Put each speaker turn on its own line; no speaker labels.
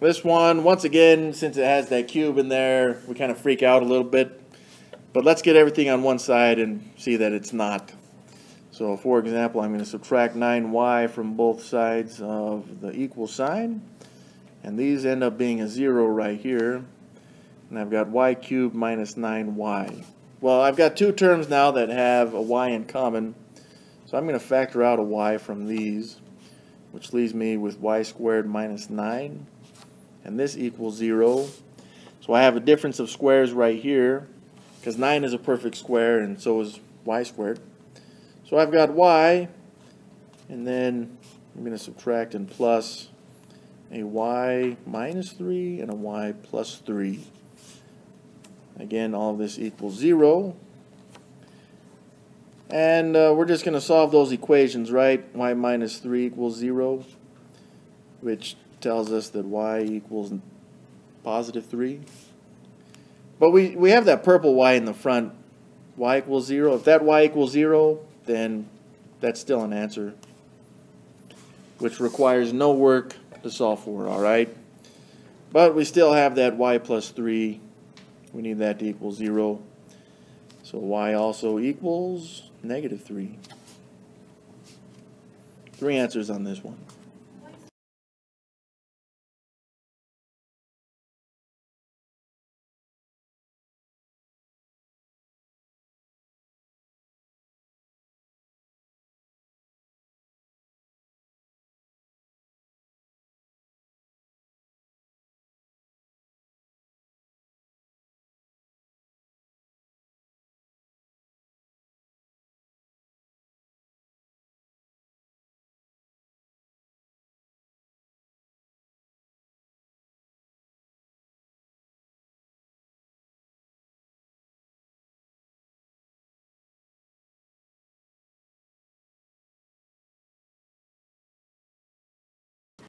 This one, once again, since it has that cube in there, we kind of freak out a little bit. But let's get everything on one side and see that it's not. So for example, I'm going to subtract 9y from both sides of the equal sign. And these end up being a 0 right here. And I've got y cubed minus 9y. Well, I've got two terms now that have a y in common. So I'm going to factor out a y from these, which leaves me with y squared minus 9. And this equals 0. So I have a difference of squares right here, because 9 is a perfect square, and so is y squared. So I've got y, and then I'm going to subtract and plus a y minus 3 and a y plus 3. Again, all of this equals 0. And uh, we're just going to solve those equations, right? y minus 3 equals 0, which tells us that y equals positive 3. But we, we have that purple y in the front, y equals 0. If that y equals 0, then that's still an answer, which requires no work to solve for, all right? But we still have that y plus 3. We need that to equal 0. So y also equals negative 3. Three answers on this one.